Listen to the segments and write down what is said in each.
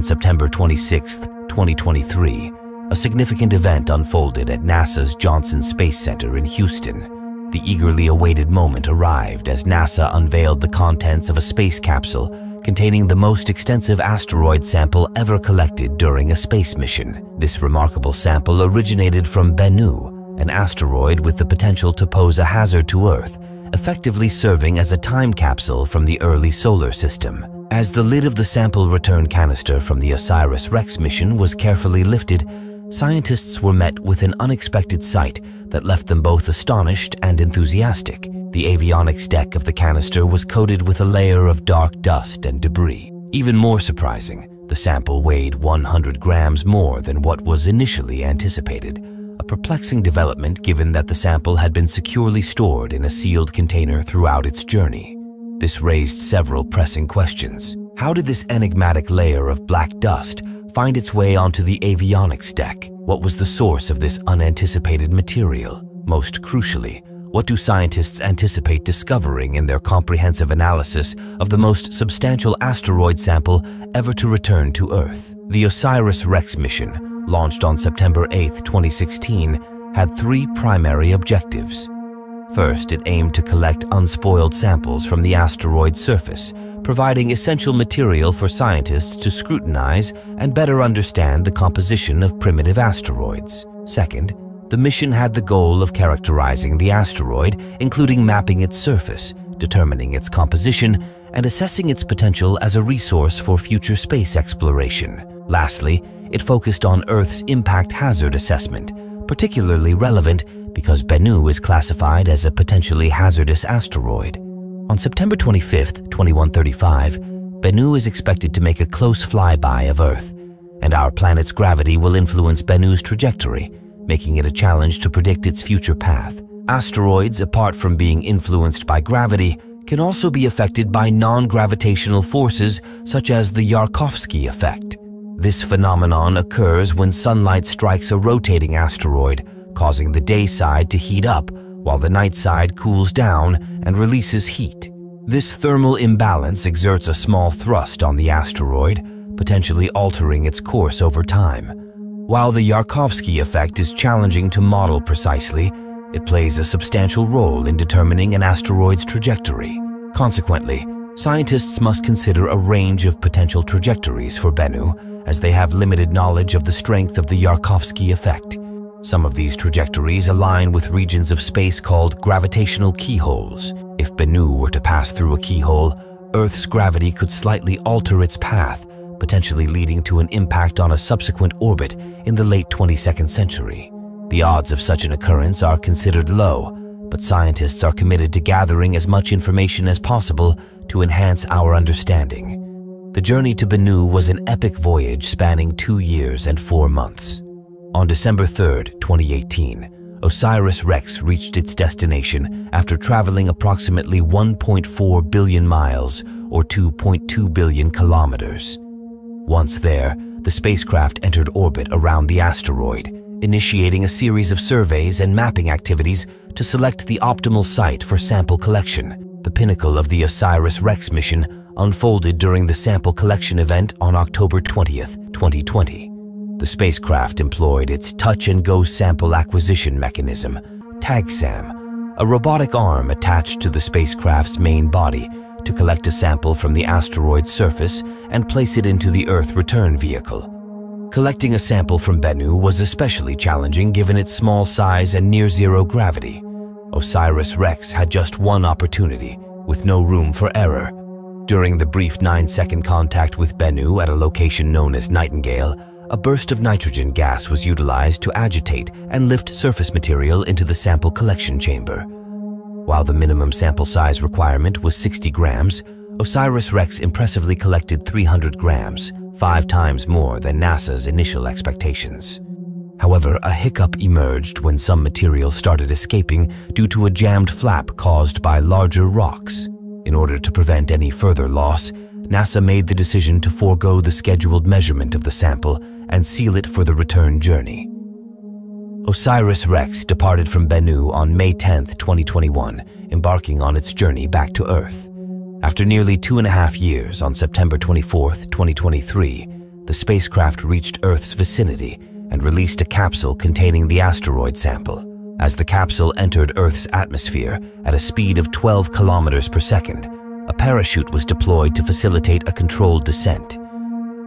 On September 26, 2023, a significant event unfolded at NASA's Johnson Space Center in Houston. The eagerly awaited moment arrived as NASA unveiled the contents of a space capsule containing the most extensive asteroid sample ever collected during a space mission. This remarkable sample originated from Bennu, an asteroid with the potential to pose a hazard to Earth, effectively serving as a time capsule from the early solar system. As the lid of the sample return canister from the OSIRIS-REx mission was carefully lifted, scientists were met with an unexpected sight that left them both astonished and enthusiastic. The avionics deck of the canister was coated with a layer of dark dust and debris. Even more surprising, the sample weighed 100 grams more than what was initially anticipated, a perplexing development given that the sample had been securely stored in a sealed container throughout its journey. This raised several pressing questions. How did this enigmatic layer of black dust find its way onto the avionics deck? What was the source of this unanticipated material? Most crucially, what do scientists anticipate discovering in their comprehensive analysis of the most substantial asteroid sample ever to return to Earth? The OSIRIS-REx mission, launched on September 8, 2016, had three primary objectives. First, it aimed to collect unspoiled samples from the asteroid's surface, providing essential material for scientists to scrutinize and better understand the composition of primitive asteroids. Second, the mission had the goal of characterizing the asteroid, including mapping its surface, determining its composition, and assessing its potential as a resource for future space exploration. Lastly, it focused on Earth's impact hazard assessment, particularly relevant because Bennu is classified as a potentially hazardous asteroid. On September 25, 2135, Bennu is expected to make a close flyby of Earth, and our planet's gravity will influence Bennu's trajectory, making it a challenge to predict its future path. Asteroids, apart from being influenced by gravity, can also be affected by non-gravitational forces such as the Yarkovsky effect. This phenomenon occurs when sunlight strikes a rotating asteroid, causing the day side to heat up while the night side cools down and releases heat. This thermal imbalance exerts a small thrust on the asteroid, potentially altering its course over time. While the Yarkovsky effect is challenging to model precisely, it plays a substantial role in determining an asteroid's trajectory. Consequently, scientists must consider a range of potential trajectories for Bennu as they have limited knowledge of the strength of the Yarkovsky effect. Some of these trajectories align with regions of space called gravitational keyholes. If Bennu were to pass through a keyhole, Earth's gravity could slightly alter its path, potentially leading to an impact on a subsequent orbit in the late 22nd century. The odds of such an occurrence are considered low, but scientists are committed to gathering as much information as possible to enhance our understanding. The journey to Bennu was an epic voyage spanning two years and four months. On December 3, 2018, OSIRIS-REx reached its destination after traveling approximately 1.4 billion miles or 2.2 billion kilometers. Once there, the spacecraft entered orbit around the asteroid, initiating a series of surveys and mapping activities to select the optimal site for sample collection. The pinnacle of the OSIRIS-REx mission unfolded during the sample collection event on October 20, 2020. The spacecraft employed its touch-and-go sample acquisition mechanism, TAGSAM, a robotic arm attached to the spacecraft's main body to collect a sample from the asteroid's surface and place it into the Earth return vehicle. Collecting a sample from Bennu was especially challenging given its small size and near-zero gravity. OSIRIS-REx had just one opportunity, with no room for error. During the brief nine-second contact with Bennu at a location known as Nightingale, a burst of nitrogen gas was utilized to agitate and lift surface material into the sample collection chamber. While the minimum sample size requirement was 60 grams, OSIRIS-REx impressively collected 300 grams, five times more than NASA's initial expectations. However, a hiccup emerged when some material started escaping due to a jammed flap caused by larger rocks. In order to prevent any further loss, NASA made the decision to forego the scheduled measurement of the sample and seal it for the return journey. OSIRIS-REx departed from Bennu on May 10, 2021, embarking on its journey back to Earth. After nearly two and a half years, on September 24, 2023, the spacecraft reached Earth's vicinity and released a capsule containing the asteroid sample. As the capsule entered Earth's atmosphere at a speed of 12 kilometers per second, a parachute was deployed to facilitate a controlled descent.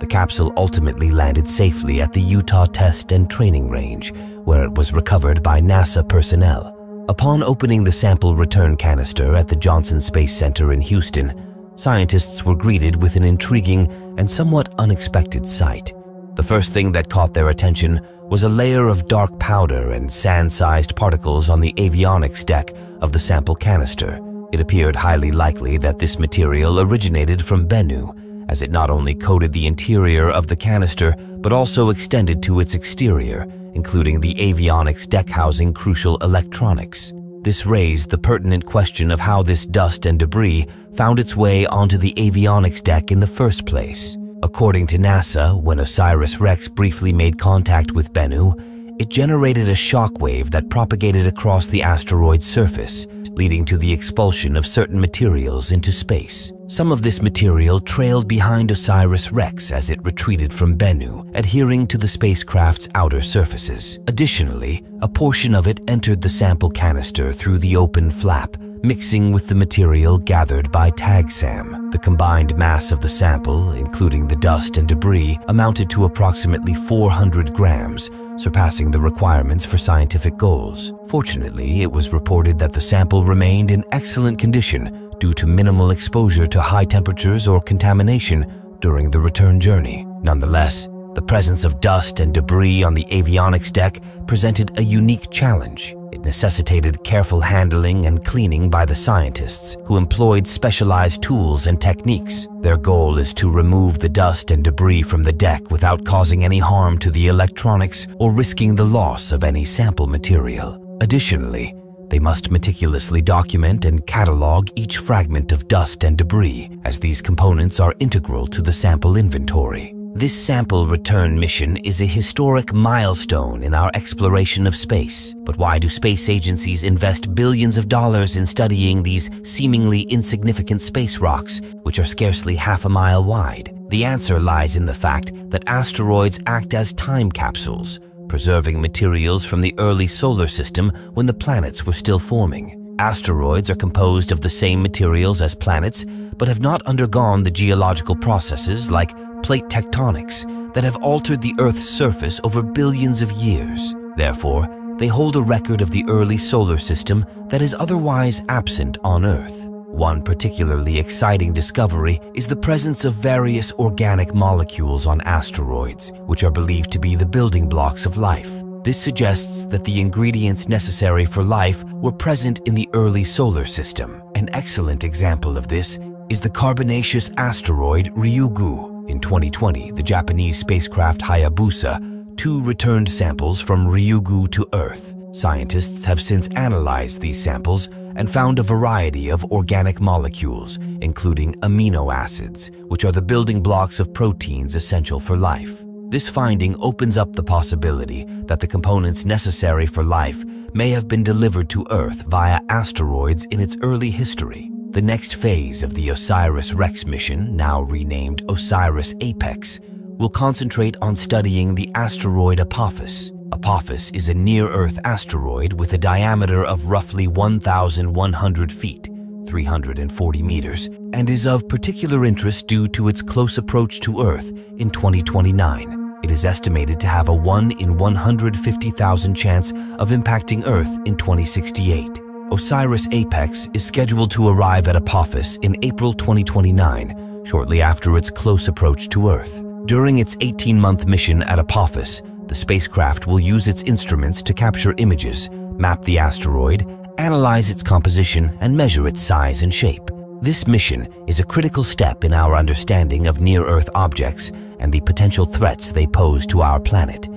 The capsule ultimately landed safely at the Utah Test and Training Range, where it was recovered by NASA personnel. Upon opening the sample return canister at the Johnson Space Center in Houston, scientists were greeted with an intriguing and somewhat unexpected sight. The first thing that caught their attention was a layer of dark powder and sand-sized particles on the avionics deck of the sample canister. It appeared highly likely that this material originated from Bennu, as it not only coated the interior of the canister, but also extended to its exterior, including the avionics deck housing crucial electronics. This raised the pertinent question of how this dust and debris found its way onto the avionics deck in the first place. According to NASA, when OSIRIS-REx briefly made contact with Bennu, it generated a shockwave that propagated across the asteroid's surface, leading to the expulsion of certain materials into space. Some of this material trailed behind OSIRIS-REx as it retreated from Bennu, adhering to the spacecraft's outer surfaces. Additionally, a portion of it entered the sample canister through the open flap, mixing with the material gathered by TAGSAM. The combined mass of the sample, including the dust and debris, amounted to approximately 400 grams, surpassing the requirements for scientific goals. Fortunately, it was reported that the sample remained in excellent condition due to minimal exposure to high temperatures or contamination during the return journey. Nonetheless, the presence of dust and debris on the avionics deck presented a unique challenge. It necessitated careful handling and cleaning by the scientists, who employed specialized tools and techniques. Their goal is to remove the dust and debris from the deck without causing any harm to the electronics or risking the loss of any sample material. Additionally, they must meticulously document and catalog each fragment of dust and debris, as these components are integral to the sample inventory. This sample return mission is a historic milestone in our exploration of space. But why do space agencies invest billions of dollars in studying these seemingly insignificant space rocks, which are scarcely half a mile wide? The answer lies in the fact that asteroids act as time capsules, preserving materials from the early solar system when the planets were still forming. Asteroids are composed of the same materials as planets, but have not undergone the geological processes like plate tectonics that have altered the Earth's surface over billions of years. Therefore, they hold a record of the early solar system that is otherwise absent on Earth. One particularly exciting discovery is the presence of various organic molecules on asteroids, which are believed to be the building blocks of life. This suggests that the ingredients necessary for life were present in the early solar system. An excellent example of this is the carbonaceous asteroid Ryugu, in 2020, the Japanese spacecraft Hayabusa 2 returned samples from Ryugu to Earth. Scientists have since analyzed these samples and found a variety of organic molecules, including amino acids, which are the building blocks of proteins essential for life. This finding opens up the possibility that the components necessary for life may have been delivered to Earth via asteroids in its early history. The next phase of the OSIRIS-REx mission, now renamed OSIRIS-APEX, will concentrate on studying the asteroid Apophis. Apophis is a near-Earth asteroid with a diameter of roughly 1,100 feet, 340 meters, and is of particular interest due to its close approach to Earth in 2029. It is estimated to have a 1 in 150,000 chance of impacting Earth in 2068. OSIRIS Apex is scheduled to arrive at Apophis in April 2029, shortly after its close approach to Earth. During its 18-month mission at Apophis, the spacecraft will use its instruments to capture images, map the asteroid, analyze its composition, and measure its size and shape. This mission is a critical step in our understanding of near-Earth objects and the potential threats they pose to our planet.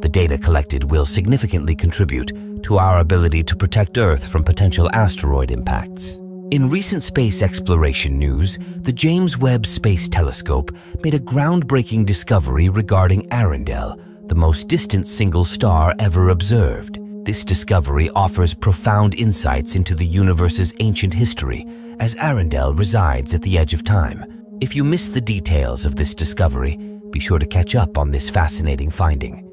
The data collected will significantly contribute to our ability to protect Earth from potential asteroid impacts. In recent space exploration news, the James Webb Space Telescope made a groundbreaking discovery regarding Earendel, the most distant single star ever observed. This discovery offers profound insights into the universe's ancient history, as Earendel resides at the edge of time. If you missed the details of this discovery, Be sure to catch up on this fascinating finding